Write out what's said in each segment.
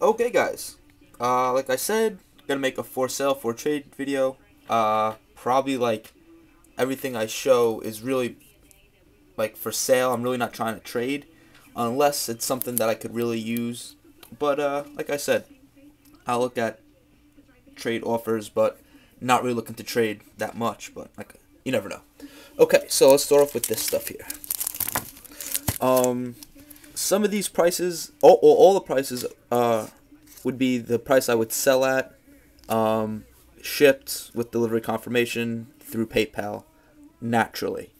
Okay, guys. Uh, like I said, gonna make a for sale for trade video. Uh, probably like everything I show is really like for sale. I'm really not trying to trade unless it's something that I could really use. But uh, like I said, I'll look at trade offers, but not really looking to trade that much. But like you never know. Okay, so let's start off with this stuff here. Um, some of these prices, all, all, all the prices, uh, would be the price I would sell at, um, shipped with delivery confirmation through PayPal, naturally.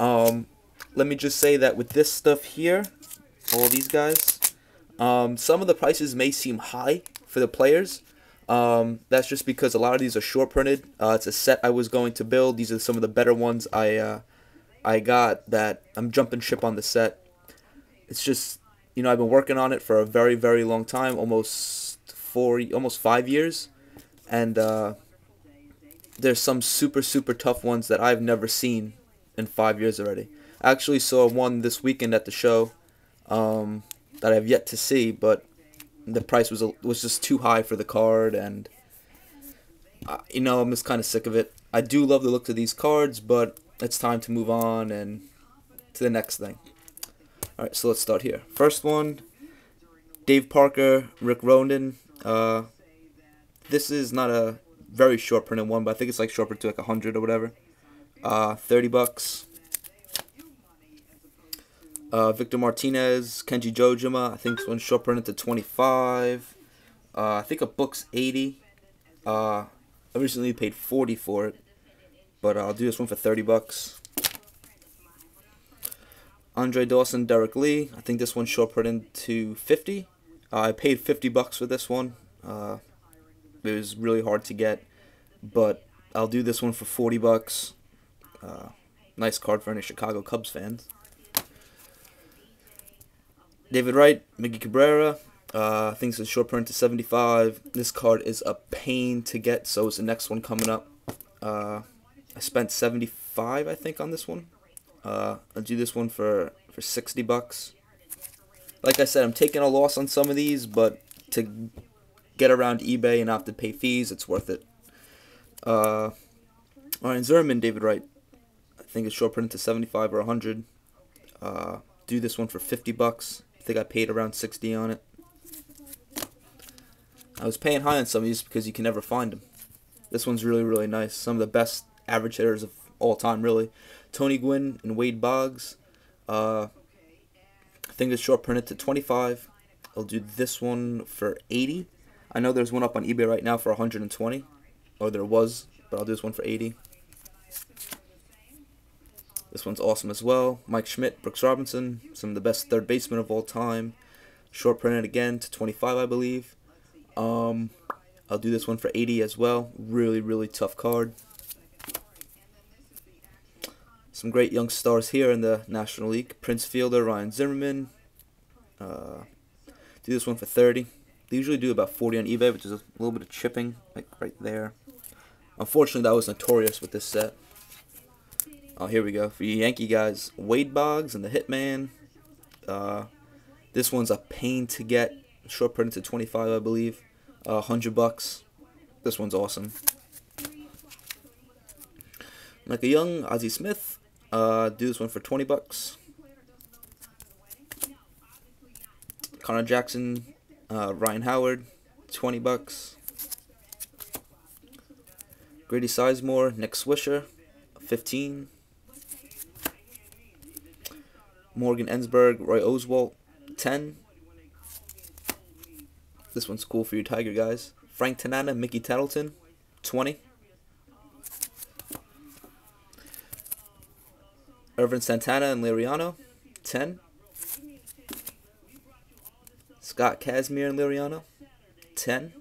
Um, let me just say that with this stuff here, all these guys, um, some of the prices may seem high for the players. Um, that's just because a lot of these are short printed. Uh, it's a set I was going to build. These are some of the better ones I uh, I got that I'm jumping ship on the set. It's just you know I've been working on it for a very very long time, almost four, almost five years, and uh, there's some super super tough ones that I've never seen in five years already. I actually saw one this weekend at the show um, that I've yet to see, but the price was a, was just too high for the card, and uh, you know I'm just kind of sick of it. I do love the look of these cards, but it's time to move on and to the next thing. All right, so let's start here. First one, Dave Parker, Rick Rondon. Uh, this is not a very short printed one, but I think it's like short printed to like 100 or whatever. Uh, 30 bucks. Uh, Victor Martinez, Kenji Johjima. I think this one's short printed to 25. Uh, I think a book's 80. Uh, I recently paid 40 for it, but I'll do this one for 30 bucks. Andre Dawson, Derrek Lee. I think this one short printed into 50. Uh, I paid 50 bucks for this one. Uh, it was really hard to get, but I'll do this one for 40 bucks. Uh, nice card for any Chicago Cubs fans. David Wright, Miggy Cabrera. Uh, I think it's a short print to 75. This card is a pain to get, so is the next one coming up. Uh, I spent 75, I think, on this one. Uh, I'll do this one for, for 60 bucks. Like I said, I'm taking a loss on some of these, but to get around eBay and not have to pay fees, it's worth it. Uh, Ryan Zimmerman, David Wright. I think it's short printed to 75 or 100. Uh, do this one for 50 bucks. I think I paid around 60 on it. I was paying high on some of these because you can never find them. This one's really, really nice. Some of the best average hitters of all time, really. Tony Gwynn and Wade Boggs. Uh, I think it's short printed to 25. I'll do this one for 80. I know there's one up on eBay right now for 120. Or there was, but I'll do this one for 80. This one's awesome as well. Mike Schmidt, Brooks Robinson, some of the best third basemen of all time. Short printed again to 25, I believe. Um, I'll do this one for 80 as well. Really, really tough card. Some great young stars here in the National League. Prince Fielder, Ryan Zimmerman. Uh, do this one for 30. They usually do about 40 on eBay, which is a little bit of chipping, like right there. Unfortunately, that was notorious with this set. Oh, here we go. For you Yankee guys, Wade Boggs and the Hitman. Uh, this one's a pain to get. Short printed to 25, I believe. Uh, 100 bucks. This one's awesome. Like a young Ozzie Smith. Uh, do this one for 20 bucks. Connor Jackson, uh, Ryan Howard, 20 bucks. Grady Sizemore, Nick Swisher, 15. Morgan Ensberg, Roy Oswalt, 10. This one's cool for you Tiger guys. Frank Tanana, Mickey Tettleton, 20. Ervin Santana and Liriano, 10. Scott Kazmir and Liriano, 10.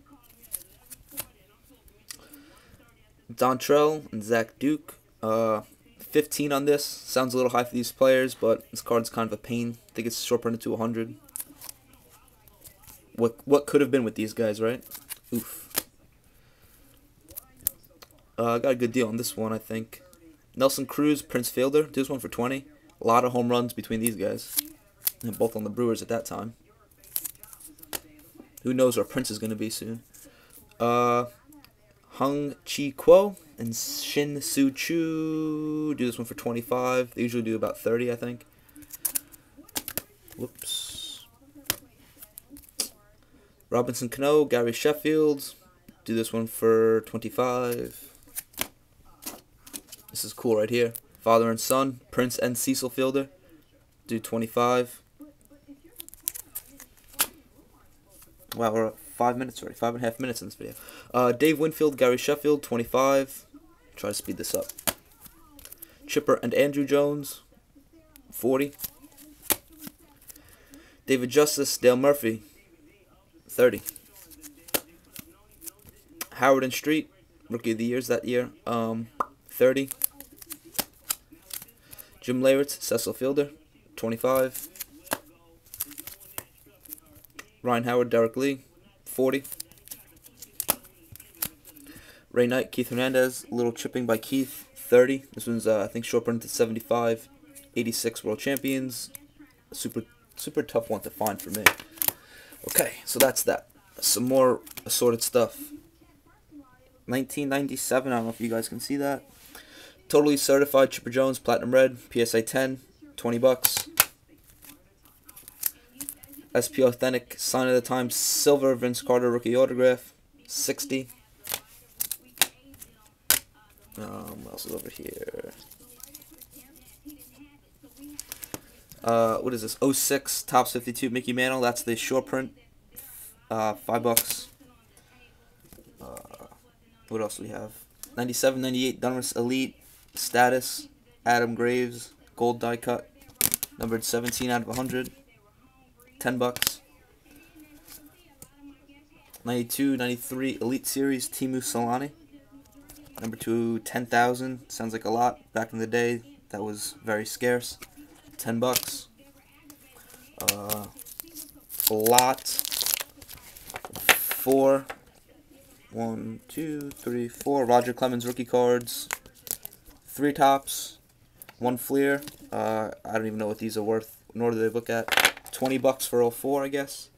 Dontrelle and Zach Duke, uh, 15 on this. Sounds a little high for these players, but this card's kind of a pain. I think it's short printed to 100. What what could have been with these guys, right? Oof. Uh, got a good deal on this one, I think. Nelson Cruz, Prince Fielder, do this one for 20. A lot of home runs between these guys. And both on the Brewers at that time. Who knows where Prince is going to be soon. Uh, Hung Chi Kuo and Shin Soo Choo. Do this one for 25. They usually do about 30, I think. Whoops. Robinson Cano, Gary Sheffield. Do this one for 25. This is cool right here. Father and son, Prince and Cecil Fielder. Do 25. Wow, we're at five minutes already. Five and a half minutes in this video. Uh, Dave Winfield, Gary Sheffield, 25. Try to speed this up. Chipper and Andruw Jones, 40. David Justice, Dale Murphy, 30. Howard and Street, Rookie of the Years that year, um, 30. Jim Leyritz, Cecil Fielder, 25. Ryan Howard, Derrek Lee, 40. Ray Knight, Keith Hernandez, little chipping by Keith, 30. This one's, uh, I think, short print to 75. 86 world champions. Super, super tough one to find for me. Okay, so that's that. Some more assorted stuff. 1997, I don't know if you guys can see that. Totally certified Chipper Jones, Platinum Red, PSA 10, 20 bucks. SP Authentic, Sign of the Times, Silver, Vince Carter, Rookie Autograph, 60. Um, what else is over here? Uh, what is this? 06 Topps 52 Mickey Mantle. That's the short print. Uh, five bucks. What else do we have? 97, 98 Donruss Elite Status. Adam Graves Gold die cut. Numbered 17 out of 100. 10 bucks. 92, 93 Elite Series Teemu Selanne, Number 2, 10,000. Sounds like a lot. Back in the day, that was very scarce. 10 bucks. Uh, a lot. Four. One, two, three, four. Roger Clemens rookie cards. Three Topps. One Fleer. Uh, I don't even know what these are worth, nor do they look at. 20 bucks for 04, I guess.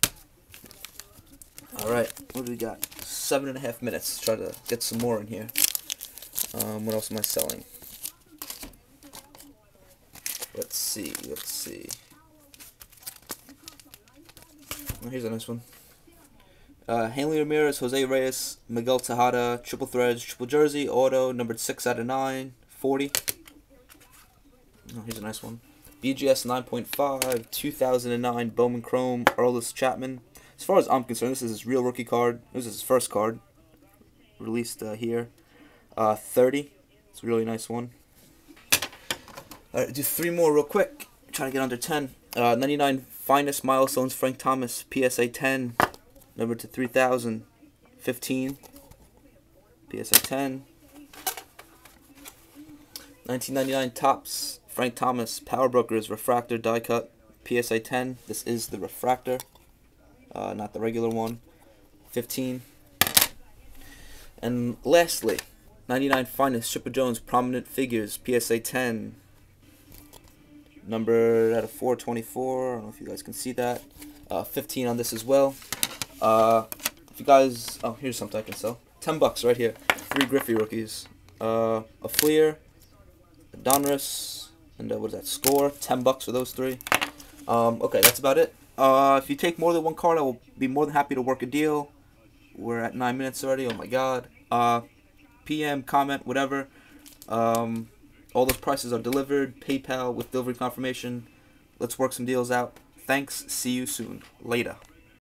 Alright, what do we got? Seven and a half minutes. Try to get some more in here. Um, what else am I selling? Let's see, let's see. Oh, here's a nice one. Uh, Hanley Ramirez, Jose Reyes, Miguel Tejada, Triple Threads, Triple Jersey, Auto, numbered 6 out of 9, 40. Oh, here's a nice one. BGS 9.5, 2009 Bowman Chrome, Aroldis Chapman. As far as I'm concerned, this is his real rookie card. This is his first card. Released uh, here. Uh, 30. It's a really nice one. Alright, do three more real quick. Try to get under 10. Uh, 99 Finest Milestones, Frank Thomas, PSA 10. Number to 3000. 15. PSA 10. 1999 Topps Frank Thomas, Power Brokers, Refractor die cut, PSA 10. This is the Refractor, uh, not the regular one. 15. And lastly, 99 Finest, Chipper Jones, Prominent Figures, PSA 10. Number out of 424. I don't know if you guys can see that. Uh, 15 on this as well. Uh, if you guys, oh, here's something I can sell. 10 bucks right here. Three Griffey rookies. Uh, a Fleer, a Donruss, and what is that? Score. 10 bucks for those three. Um, okay, that's about it. Uh, if you take more than one card, I will be more than happy to work a deal. We're at 9 minutes already. Oh my god. Uh, PM, comment, whatever. Um, all those prices are delivered. PayPal with delivery confirmation. Let's work some deals out. Thanks. See you soon. Later.